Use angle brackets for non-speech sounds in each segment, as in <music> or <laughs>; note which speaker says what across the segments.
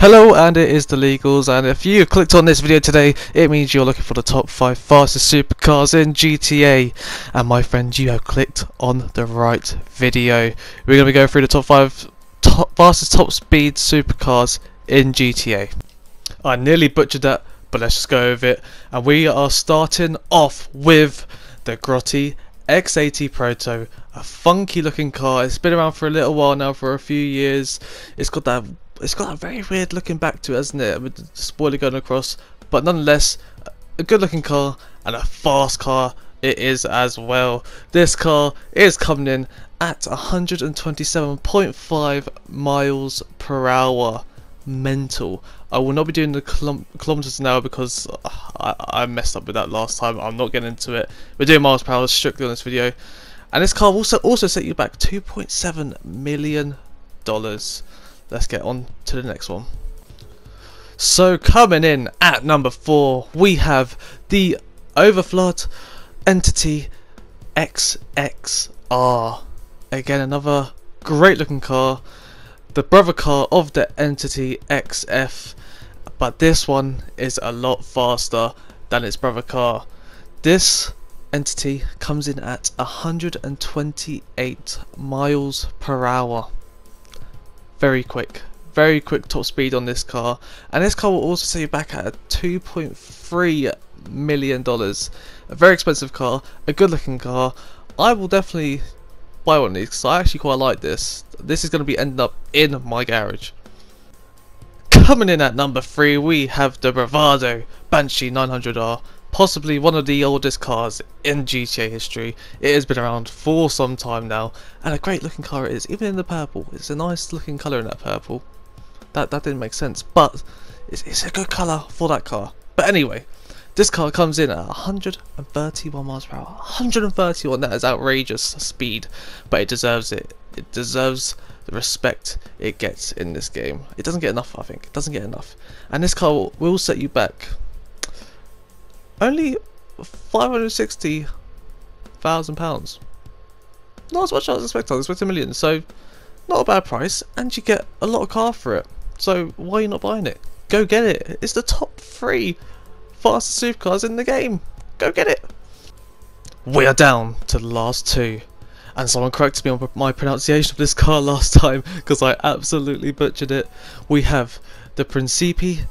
Speaker 1: Hello and it is the Legals and if you clicked on this video today it means you're looking for the top 5 fastest supercars in GTA and my friend you have clicked on the right video. We're going to be going through the top 5 top, fastest top speed supercars in GTA. I nearly butchered that but let's just go with it and we are starting off with the Grotti X80 Proto a funky looking car it's been around for a little while now for a few years it's got that it's got a very weird looking back to it, hasn't it? With the spoiler going across, but nonetheless, a good looking car and a fast car it is as well. This car is coming in at 127.5 miles per hour. Mental. I will not be doing the kilometers an hour because uh, I, I messed up with that last time. I'm not getting into it. We're doing miles per hour strictly on this video. And this car will also also set you back 2.7 million dollars let's get on to the next one. So coming in at number four, we have the Overflod Entity XXR. Again, another great looking car. The brother car of the Entity XF, but this one is a lot faster than its brother car. This entity comes in at 128 miles per hour very quick very quick top speed on this car. And this car will also set you back at 2.3 million dollars. A very expensive car a good looking car. I will definitely buy one of these because I actually quite like this. This is going to be ending up in my garage. Coming in at number 3 we have the Bravado Banshee 900R possibly one of the oldest cars in GTA history. It has been around for some time now, and a great looking car it is, even in the purple. It's a nice looking colour in that purple. That that didn't make sense, but it's, it's a good colour for that car. But anyway, this car comes in at 131 miles per hour. 131, that is outrageous speed, but it deserves it. It deserves the respect it gets in this game. It doesn't get enough, I think. It doesn't get enough. And this car will, will set you back only £560,000. Not as much as I was expecting, I was expecting a million, so not a bad price, and you get a lot of car for it. So why are you not buying it? Go get it. It's the top three fastest supercars in the game. Go get it. We are down to the last two. And someone corrected me on my pronunciation of this car <laughs> last time because I absolutely butchered it. We have the Principe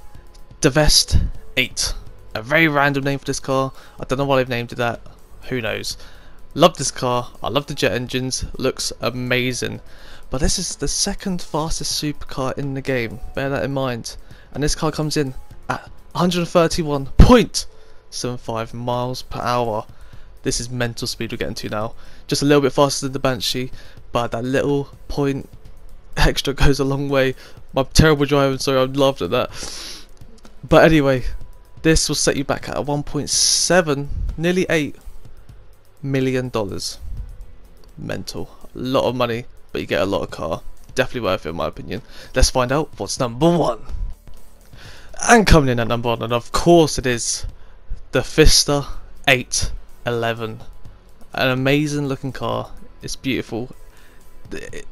Speaker 1: Deveste 8 a very random name for this car. I don't know why they've named it that. Who knows? Love this car. I love the jet engines. Looks amazing. But this is the second fastest supercar in the game. Bear that in mind. And this car comes in at 131.75 miles per hour. This is mental speed we're getting to now. Just a little bit faster than the Banshee, but that little point <laughs> extra goes a long way. My terrible driving, sorry, I'm laughing at that. But anyway, this will set you back at a 1.7, nearly 8 million dollars. Mental. A lot of money, but you get a lot of car. Definitely worth it in my opinion. Let's find out what's number one. And coming in at number one, and of course it is the Pfister 811. An amazing looking car. It's beautiful.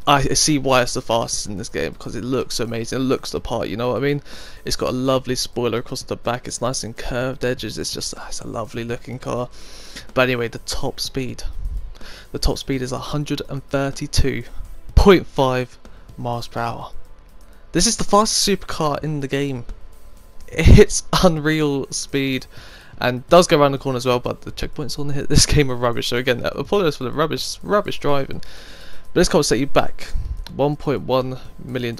Speaker 1: I see why it's the fastest in this game because it looks amazing. It looks the part, you know what I mean? It's got a lovely spoiler across the back. It's nice and curved edges. It's just ah, it's a lovely looking car. But anyway, the top speed. The top speed is 132.5 miles per hour. This is the fastest supercar in the game. <laughs> It hits unreal speed and does go around the corner as well, but the checkpoints on this <laughs> game are rubbish. So again, apologies for the rubbish, rubbish driving. But this set you back $1.1 million.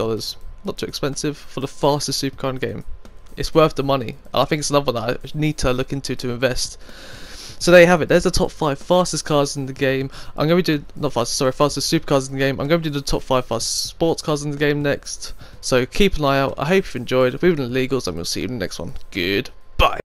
Speaker 1: Not too expensive for the fastest supercar in the game. It's worth the money. I think it's another one that I need to look into to invest. So there you have it. There's the top five fastest cars in the game. I'm going to do not fastest, sorry, fastest supercars in the game. I'm going to do the top five fastest sports cars in the game next. So keep an eye out. I hope you've enjoyed. We've been illegals, and we'll see you in the next one. Goodbye.